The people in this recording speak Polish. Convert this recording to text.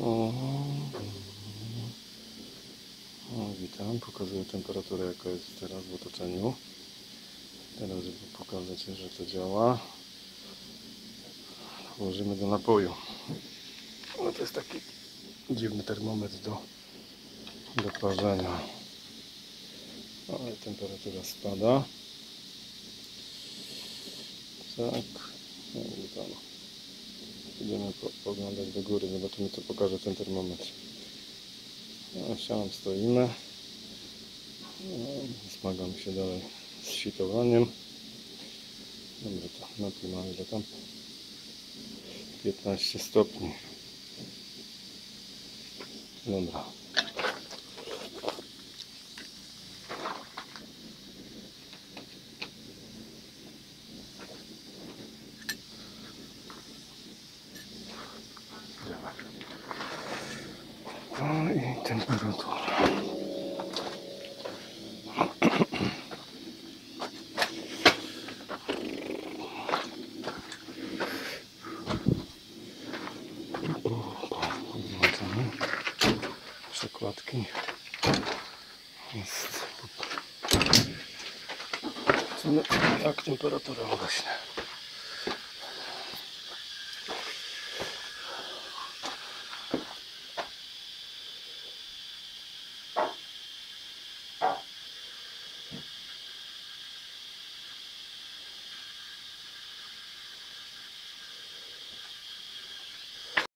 O, o, witam, pokazuję temperaturę jaka jest teraz w otoczeniu. Teraz żeby pokazać, że to działa. Włożymy do napoju. No to jest taki dziwny termometr do, do parzenia. Ale temperatura spada. Tak. No. Idziemy po, poglądać do góry, zobaczymy co pokaże ten termometr. No, siam stoimy. No, zmagamy się dalej z świtowaniem. Dobrze, to napój ma ile tam? 15 stopni. Dobra. No i temperatura. Przekładki. Jest. Jak temperatura rośnie.